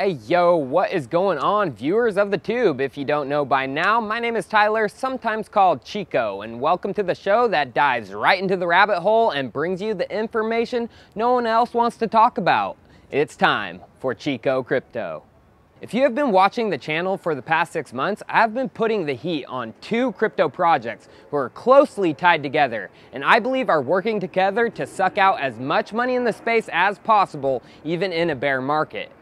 Hey yo, what is going on viewers of the tube? If you don't know by now, my name is Tyler, sometimes called Chico, and welcome to the show that dives right into the rabbit hole and brings you the information no one else wants to talk about. It's time for Chico Crypto. If you have been watching the channel for the past six months, I've been putting the heat on two crypto projects who are closely tied together, and I believe are working together to suck out as much money in the space as possible, even in a bear market.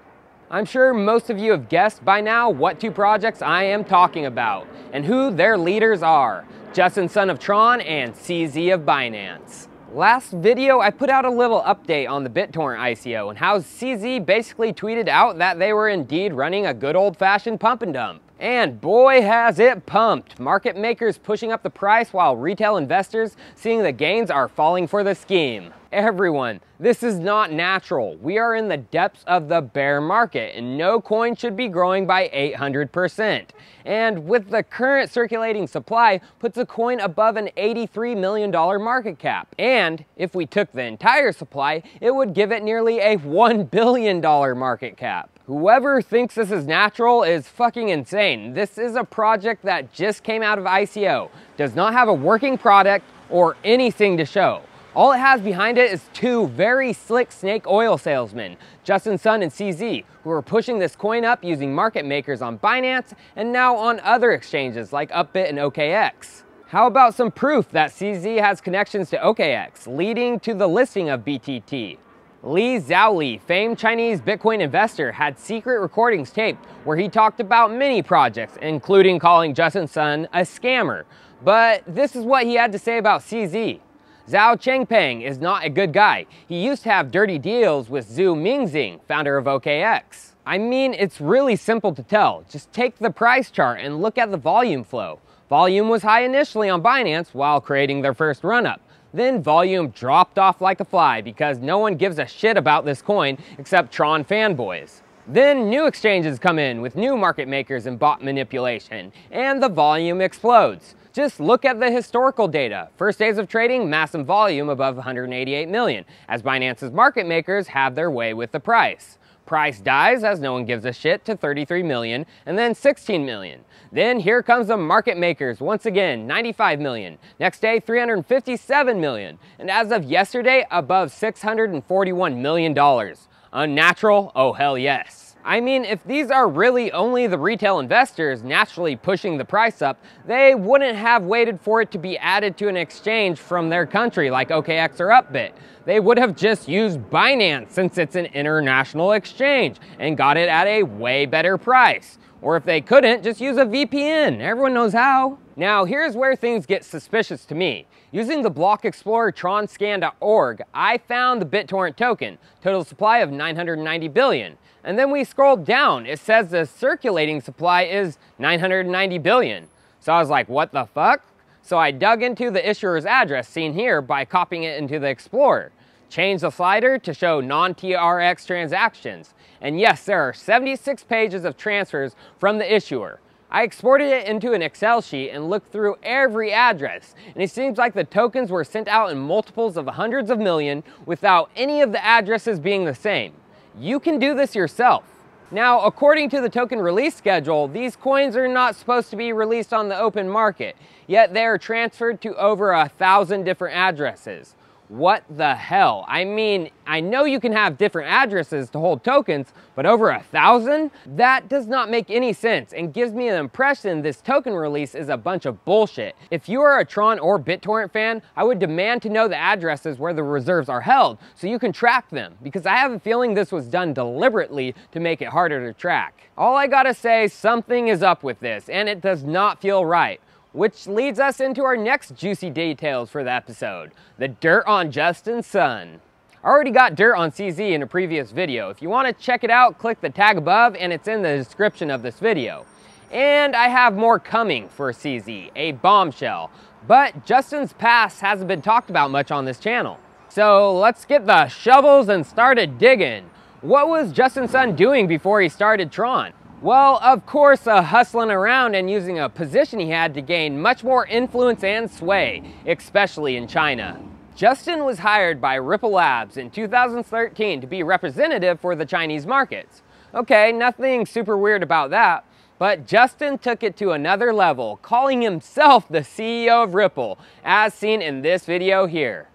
I'm sure most of you have guessed by now what two projects I am talking about and who their leaders are, Justin Sun of Tron and CZ of Binance. Last video, I put out a little update on the BitTorrent ICO and how CZ basically tweeted out that they were indeed running a good old-fashioned pump and dump. And boy has it pumped. Market makers pushing up the price while retail investors seeing the gains are falling for the scheme. Everyone, this is not natural. We are in the depths of the bear market and no coin should be growing by 800%. And with the current circulating supply puts a coin above an $83 million market cap. And if we took the entire supply, it would give it nearly a $1 billion market cap. Whoever thinks this is natural is fucking insane. This is a project that just came out of ICO, does not have a working product or anything to show. All it has behind it is two very slick snake oil salesmen, Justin Sun and CZ, who are pushing this coin up using market makers on Binance and now on other exchanges like Upbit and OKEx. How about some proof that CZ has connections to OKEx, leading to the listing of BTT? Li Xiaolai, famed Chinese Bitcoin investor, had secret recordings taped where he talked about many projects, including calling Justin Sun a scammer. But this is what he had to say about CZ. Zhao Changpeng is not a good guy. He used to have dirty deals with Zhu Mingxing, founder of OKEx. I mean, it's really simple to tell. Just take the price chart and look at the volume flow. Volume was high initially on Binance while creating their first run-up. Then volume dropped off like a fly because no one gives a shit about this coin except Tron fanboys. Then new exchanges come in with new market makers and bot manipulation, and the volume explodes. Just look at the historical data. First days of trading, massive volume above 188 million, as Binance's market makers have their way with the price. Price dies as no one gives a shit to 33 million and then 16 million. Then here comes the market makers once again, 95 million. Next day, 357 million. And as of yesterday, above 641 million dollars. Unnatural? Oh hell yes. I mean, if these are really only the retail investors naturally pushing the price up, they wouldn't have waited for it to be added to an exchange from their country like OKEx or Upbit. They would have just used Binance since it's an international exchange and got it at a way better price. Or if they couldn't, just use a VPN. Everyone knows how. Now, here's where things get suspicious to me. Using the block explorer tronscan.org, I found the BitTorrent token, total supply of 990 billion. And then we scroll down, it says the circulating supply is 990 billion. So I was like, what the fuck? So I dug into the issuer's address seen here by copying it into the Explorer. Change the slider to show non-TRX transactions. And yes, there are 76 pages of transfers from the issuer. I exported it into an Excel sheet and looked through every address, and it seems like the tokens were sent out in multiples of hundreds of million without any of the addresses being the same. You can do this yourself. Now, according to the token release schedule, these coins are not supposed to be released on the open market, yet they are transferred to over a thousand different addresses. What the hell? I mean, I know you can have different addresses to hold tokens, but over a thousand? That does not make any sense and gives me an impression this token release is a bunch of bullshit. If you are a Tron or BitTorrent fan, I would demand to know the addresses where the reserves are held so you can track them, because I have a feeling this was done deliberately to make it harder to track. All I gotta say, something is up with this, and it does not feel right which leads us into our next juicy details for the episode, the dirt on Justin Sun. I already got dirt on CZ in a previous video. If you want to check it out, click the tag above and it's in the description of this video. And I have more coming for CZ, a bombshell. But Justin's past hasn't been talked about much on this channel. So let's get the shovels and started digging. What was Justin Sun doing before he started Tron? Well, of course, uh, hustling around and using a position he had to gain much more influence and sway, especially in China. Justin was hired by Ripple Labs in 2013 to be representative for the Chinese markets. Okay, nothing super weird about that. But Justin took it to another level, calling himself the CEO of Ripple, as seen in this video here.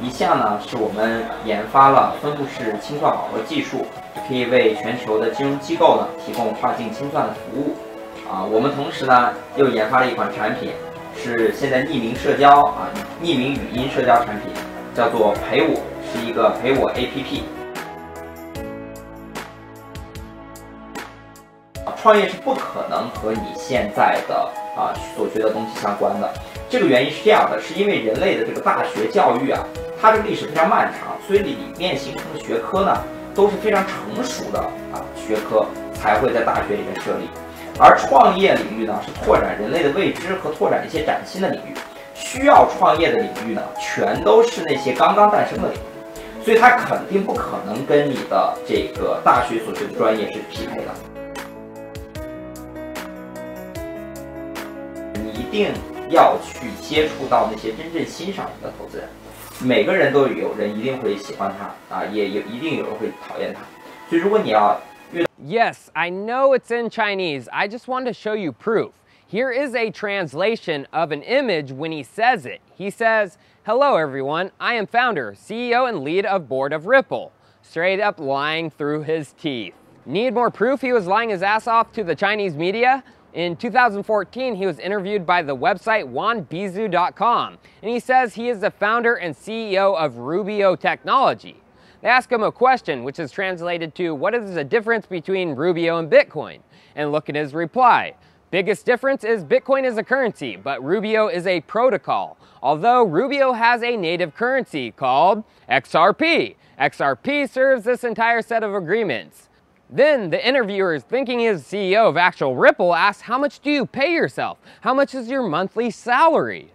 一项呢是我们研发了分布式清算网络技术，可以为全球的金融机构呢提供跨境清算的服务。啊，我们同时呢又研发了一款产品，是现在匿名社交啊匿名语音社交产品，叫做陪我，是一个陪我 APP。创业是不可能和你现在的啊所学的东西相关的。这个原因是这样的，是因为人类的这个大学教育啊，它这个历史非常漫长，所以里面形成的学科呢都是非常成熟的啊学科才会在大学里面设立。而创业领域呢，是拓展人类的未知和拓展一些崭新的领域，需要创业的领域呢，全都是那些刚刚诞生的领域，所以它肯定不可能跟你的这个大学所学的专业是匹配的。你一定要去接触到那些真正欣赏你的投资人，每个人都有人一定会喜欢他啊，也有一定有人会讨厌他。所以如果你要遇到 Yes, I know it's in Chinese. I just want to show you proof. Here is a translation of an image when he says it. He says, Hello everyone, I am founder, CEO, and lead of board of Ripple. Straight up lying through his teeth. Need more proof he was lying his ass off to the Chinese media? In 2014, he was interviewed by the website wanbizu.com, and he says he is the founder and CEO of Rubio Technology. They ask him a question, which is translated to, What is the difference between Rubio and Bitcoin? And look at his reply. Biggest difference is Bitcoin is a currency, but Rubio is a protocol. Although Rubio has a native currency called XRP. XRP serves this entire set of agreements. Then the interviewer, thinking he's CEO of actual Ripple, asks, How much do you pay yourself? How much is your monthly salary?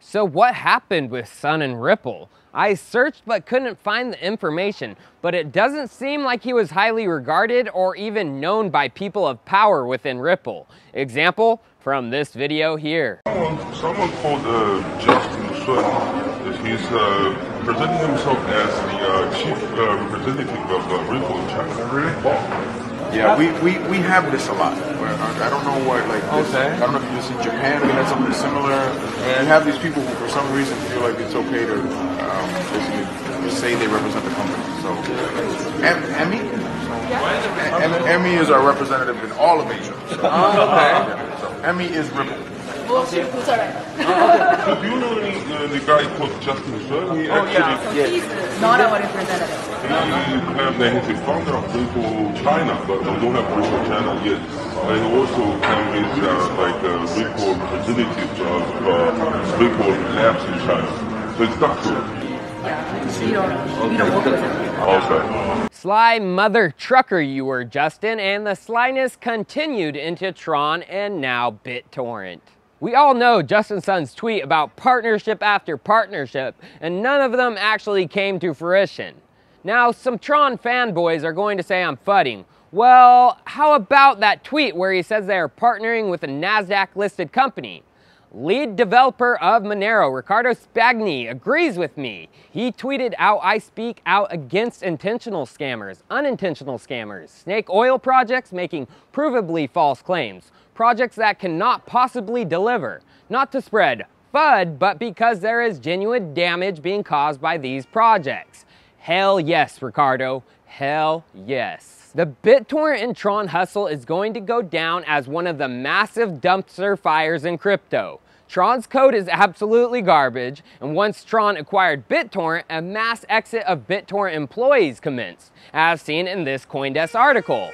So, what happened with Sun and Ripple? I searched but couldn't find the information, but it doesn't seem like he was highly regarded or even known by people of power within Ripple. Example from this video here. Someone, someone called uh, Justin Sun He's uh, presenting himself as the uh, chief uh, representative of uh, Ripple in China. Really? Yeah, we, we, we have this a lot. I don't know what, like, this, okay. I don't know if it's in Japan, we had something similar. And you have these people who, for some reason, feel like it's okay to um, basically say they represent the company. So, Emmy? So, Emmy is our representative in all of Asia. So, oh, okay. So, Emmy is Ripple. Well, she was alright. so do you know the, uh, the guy called Justin Sun? Oh, yeah. So yes. he's not a representative. He claimed that he's the founder of Ripple China, but we don't have Ripple China yet. And he also claimed he's uh, like a Ripple representative of uh, Labs in China. So it's not true. Yeah, you don't, you don't. Okay. Sly mother trucker you were, Justin, and the slyness continued into Tron and now BitTorrent. We all know Justin Sun's tweet about partnership after partnership, and none of them actually came to fruition. Now, some Tron fanboys are going to say I'm fudding. Well, how about that tweet where he says they are partnering with a NASDAQ listed company? Lead developer of Monero, Riccardo Spagni, agrees with me. He tweeted out, I speak out against intentional scammers, unintentional scammers, snake oil projects making provably false claims, projects that cannot possibly deliver, not to spread FUD, but because there is genuine damage being caused by these projects. Hell yes, Riccardo. Hell yes. The BitTorrent and Tron hustle is going to go down as one of the massive dumpster fires in crypto. Tron's code is absolutely garbage, and once Tron acquired BitTorrent, a mass exit of BitTorrent employees commenced, as seen in this Coindesk article.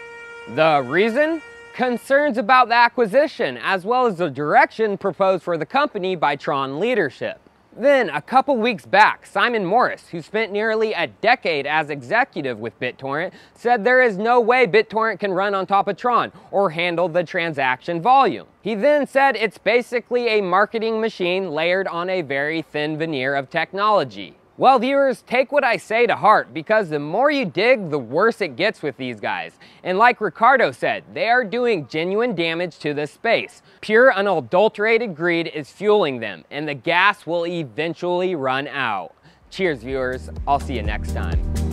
The reason? Concerns about the acquisition, as well as the direction proposed for the company by Tron leadership. Then, a couple weeks back, Simon Morris, who spent nearly a decade as executive with BitTorrent, said there is no way BitTorrent can run on top of Tron or handle the transaction volume. He then said it's basically a marketing machine layered on a very thin veneer of technology. Well, viewers, take what I say to heart because the more you dig, the worse it gets with these guys. And like Riccardo said, they are doing genuine damage to the space. Pure, unadulterated greed is fueling them, and the gas will eventually run out. Cheers, viewers. I'll see you next time.